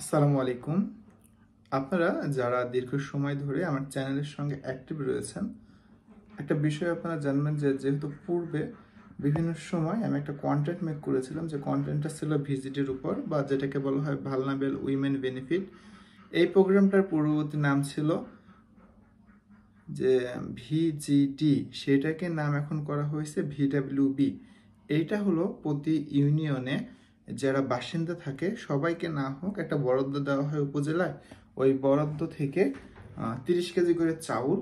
আসসালামু আলাইকুম। আপনারা যারা দীর্ঘ সময় ধরে আমার চ্যানেলের সঙ্গে অ্যাক্টিভ রয়েছেন, একটা বিষয় আপনারা জানবেন যে যেহেতু পূর্বে বিভিন্ন সময় আমি একটা কন্টেন্ট মেক করেছিলাম, যে কন্টেন্টটা ছিল ভিজিটের উপর বা যেটাকে বলা হয় ভালনাবেল উইমেন বেনিফিট, এই প্রোগ্রামটার পূর্ববর্তী নাম ছিল যে ভিজিডি। সেটাকে নাম এখন করা হয়েছে ভিডাব্লিউবি। এইটা হলো প্রতি ইউনিয়নে যারা বাসিন্দা থাকে, সবাইকে না হোক একটা বরাদ্দ দেওয়া হয় উপজেলায়, ওই বরাদ্দ থেকে তিরিশ কেজি করে চাউল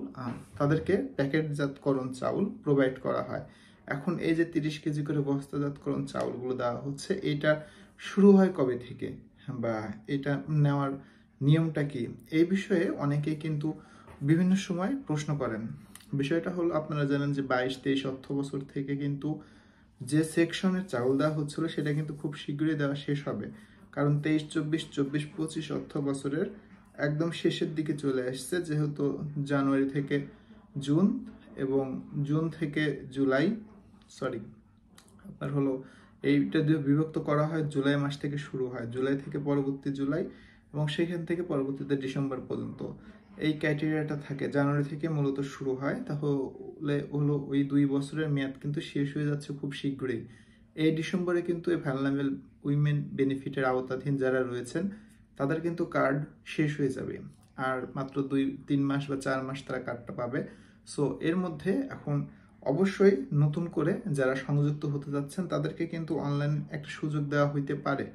তাদেরকে প্যাকেটজাতকরণ চাউল প্রোভাইড করা হয়। এখন এই যে তিরিশ কেজি করে বস্তাজাতকরণ চাউলগুলো দেওয়া হচ্ছে, এটা শুরু হয় কবে থেকে? বা এটা নেওয়ার নিয়মটা কি? এই বিষয়ে অনেকেই কিন্তু বিভিন্ন সময় প্রশ্ন করেন। বিষয়টা হলো, আপনারা জানেন যে বাইশ, তেইশ অর্থ বছর থেকে কিন্তু যে সেকশনের চাউল দেওয়া হচ্ছিল সেটা কিন্তু খুব শীঘ্রই দেওয়া শেষ হবে। কারণ তেইশ, চব্বিশ চব্বিশ, পঁচিশ অর্থ বছরের একদম শেষের দিকে চলে আসছে, যেহেতু জানুয়ারি থেকে জুন এবং জুন থেকে জুলাই, সরি, আপনার হলো এইটা বিভক্ত করা হয়, জুলাই মাস থেকে শুরু হয়, জুলাই থেকে পরবর্তী জুলাই এবং সেখান থেকে পরবর্তীতে ডিসেম্বর পর্যন্ত। এই ক্রাইটেরিয়াটা থাকে। জানুয়ারি থেকে মূলত শুরু হয়। তাহলে হলো ওই দুই বছরের মেয়াদ কিন্তু শেষ হয়ে যাচ্ছে খুব শীঘ্রই। এই ডিসেম্বরে কিন্তু এই ভ্যালনাবেল উইমেন বেনিফিটের আওতাধীন যারা রয়েছেন, তাদের কিন্তু কার্ড শেষ হয়ে যাবে। আর মাত্র দুই, তিন মাস বা চার মাস তারা কার্ডটা পাবে। সো এর মধ্যে এখন অবশ্যই নতুন করে যারা সংযুক্ত হতে যাচ্ছেন, তাদেরকে কিন্তু অনলাইন একটা সুযোগ দেওয়া হইতে পারে।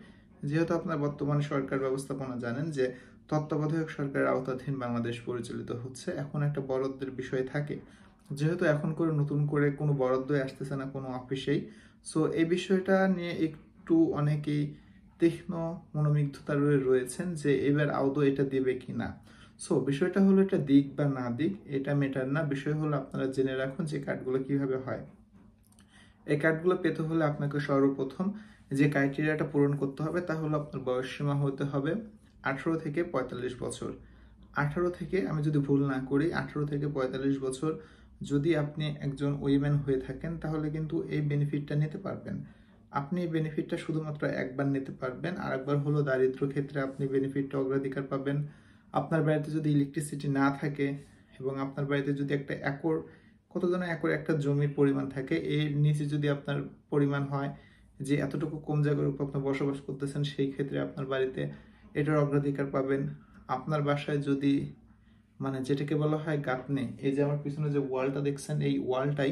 যেহেতু আপনার বর্তমান সরকার ব্যবস্থাপনা জানেন যে তত্ত্বাবধায়ক সরকারের আওতাধীন বাংলাদেশ পরিচালিত হচ্ছে। এখন একটা বরাদ্দের বিষয় থাকে। যেহেতু এখন করে নতুন করে কোনো বরাদ্দই আসতেছে না কোনো অফিসেই। সো এই বিষয়টা নিয়ে একটু অনেকেই তীক্ষ্ণ মনোমিগ্ধতা রয়েছেন যে এবার আদৌ এটা দেবে কি না সো বিষয়টা হলো এটা দিক বা না দিক, এটা মেটার না। বিষয় হলো আপনারা জেনে রাখুন যে কার্ডগুলো কীভাবে হয়। এই কার্ডগুলো পেতে হলে আপনাকে সর্বপ্রথম যে ক্রাইটেরিয়াটা পূরণ করতে হবে, তা হলো আপনার বয়স সীমা হতে হবে। আঠারো থেকে পঁয়তাল্লিশ বছর। আঠারো থেকে, আমি যদি ভুল না করি, আঠারো থেকে পঁয়তাল্লিশ বছর যদি আপনি একজন উইমেন হয়ে থাকেন, তাহলে কিন্তু এই বেনিফিটটা নিতে পারবেন। আপনি এই বেনিফিটটা শুধুমাত্র একবার নিতে পারবেন আর একবার হলো দারিদ্র ক্ষেত্রে আপনি বেনিফিটটা অগ্রাধিকার পাবেন। আপনার বাড়িতে যদি ইলেকট্রিসিটি না থাকে এবং আপনার বাড়িতে যদি একটা একর, কত যেন একর একটা জমির পরিমাণ থাকে, এর নিচে যদি আপনার পরিমাণ হয়, যে এতটুকু কম জায়গার উপর আপনি বসবাস করতেছেন, সেই ক্ষেত্রে আপনার বাড়িতে এটার অগ্রাধিকার পাবেন। আপনার বাসায় যদি মানে যেটাকে বলা হয় গাঁথনে, এই যে আমার পিছনে যে ওয়ালটা দেখছেন, এই ওয়ালটাই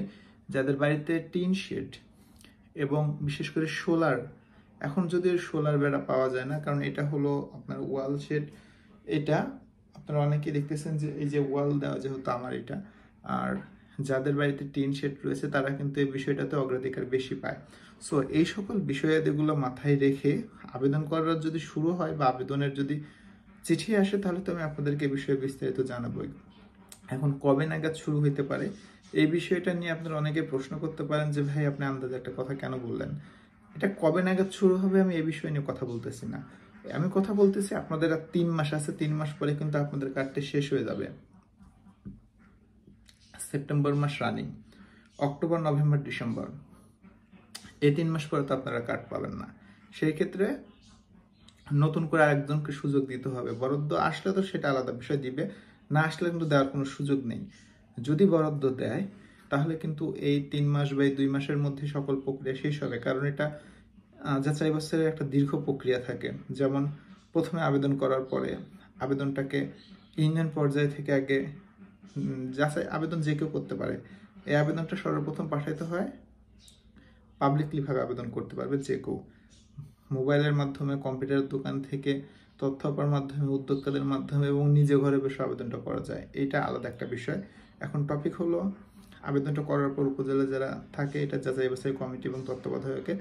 যাদের বাড়িতে টিন শেড এবং বিশেষ করে সোলার, এখন যদি সোলার বেড়া পাওয়া যায় না, কারণ এটা হলো আপনার ওয়াল শেড, এটা আপনারা অনেকেই দেখতেছেন যে এই যে ওয়াল দেওয়া যেহেতু আমার এটা, আর যাদের বাড়িতে টিন শেড রয়েছে, তারা কিন্তু এই বিষয়টাতে অগ্রাধিকার বেশি পায়। সো এই সকল বিষয়াদিগুলো মাথায় রেখে আবেদন করার যদি শুরু হয় বা আবেদনের যদি চিঠি আসে, তাহলে তো আমি আপনাদেরকে বিষয়ে বিস্তারিত জানাবই এখন কবে নাগাদ শুরু হইতে পারে, এই বিষয়টা নিয়ে আপনারা অনেকে প্রশ্ন করতে পারেন যে, ভাই, আপনি আন্দাজে একটা কথা কেন বললেন? এটা কবে নাগাদ শুরু হবে, আমি এই বিষয় নিয়ে কথা বলতেছি না। আমি কথা বলতেছি, আপনাদের আর তিন মাস আছে, তিন মাস পরে কিন্তু আপনাদের কার্ডটা শেষ হয়ে যাবে। সেপ্টেম্বর মাস রানিং, অক্টোবর, নভেম্বর, ডিসেম্বর। এই তিন মাস পরে তো আপনারা কার্ড পাবেন না। সেই ক্ষেত্রে নতুন করে আরেকজনকে সুযোগ দিতে হবে। বরাদ্দ আসলে তো সেটা আলাদা বিষয় দিবে, না আসলে কিন্তু দেওয়ার কোনো সুযোগ নেই। যদি বরাদ্দ দেয়, তাহলে কিন্তু এই তিন মাস বা এই দুই মাসের মধ্যে সকল প্রক্রিয়া শেষ হবে। কারণ এটা যাচাই বাছাইয়ের একটা দীর্ঘ প্রক্রিয়া থাকে। যেমন প্রথমে আবেদন করার পরে আবেদনটাকে ইউনিয়ন পর্যায় থেকে আগে যাচাই আবেদন যে কেউ করতে পারে। এই আবেদনটা সর্বপ্রথম পাঠাইতে হয়। পাবলিকলিভাবে আবেদন করতে পারবে যে কেউ। মোবাইলের মাধ্যমে কম্পিউটার দোকান থেকে, তথ্য পাওয়ার মাধ্যমে, উদ্যোক্তাদের মাধ্যমে এবং নিজে ঘরে বসে আবেদনটা করা যায়। এটা আলাদা একটা বিষয়। এখন টপিক হলো, আবেদনটা করার পর উপজেলা যারা থাকে, এটা যাচাই বাছাই কমিটি এবং তত্ত্বাবধায়কে।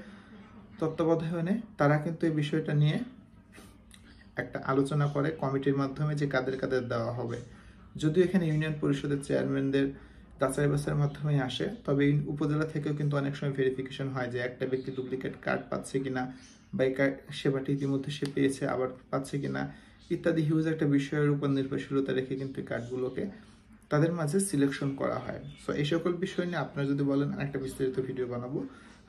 তত্ত্বাবধায়নে তারা কিন্তু এই বিষয়টা নিয়ে একটা আলোচনা করে। কমিটির মাধ্যমে যে কাদের কাদের দেওয়া হবে। যদিও এখানে ইউনিয়ন পরিষদের চেয়ারম্যানদের যাচাই বাছাইয়ের মাধ্যমে আসে, তবে উপজেলা থেকেও কিন্তু অনেক সময় ভেরিফিকেশন হয় যে একটা ব্যক্তি ডুপ্লিকেট কার্ড পাচ্ছে কিনা বা এই সেবাটি ইতিমধ্যে সে পেয়েছে, আবার পাচ্ছে কিনা ইত্যাদি। হিউজ একটা বিষয়ের উপর নির্ভরশীলতা রেখে কিন্তু কার্ডগুলোকে তাদের মাঝে সিলেকশন করা হয়। সো এই সকল বিষয় নিয়ে আপনারা যদি বলেন একটা বিস্তারিত ভিডিও বানাবো।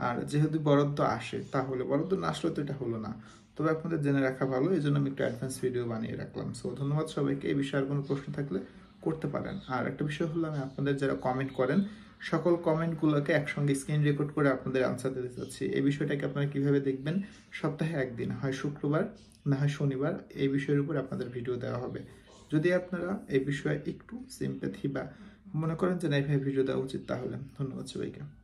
আর যেহেতু বরাদ্দ আসে, তাহলে বরাদ্দ না আসলে তো এটা হলো না। তবে আপনাদের জেনে রাখা ভালো এই জন্য আমি একটু অ্যাডভান্স ভিডিও বানিয়ে রাখলাম। সো ধন্যবাদ সবাইকে। এই বিষয়ে আর কোনো প্রশ্ন থাকলে করতে পারেন। আর একটা বিষয় হলো, আমি আপনাদের যারা কমেন্ট করেন, সকল কমেন্টগুলোকে একসঙ্গে স্ক্রিন রেকর্ড করে আপনাদের আনসার দিতে চাচ্ছি। এই বিষয়টাকে আপনারা কীভাবে দেখবেন? সপ্তাহে একদিন, হয় শুক্রবার, না হয় শনিবার, এই বিষয়ের উপর আপনাদের ভিডিও দেওয়া হবে। যদি আপনারা এই বিষয়ে একটু সিম্পেথি বা মনে করেন যে, না এইভাবে ভিডিও দেওয়া উচিত, তাহলে ধন্যবাদ সবাইকে।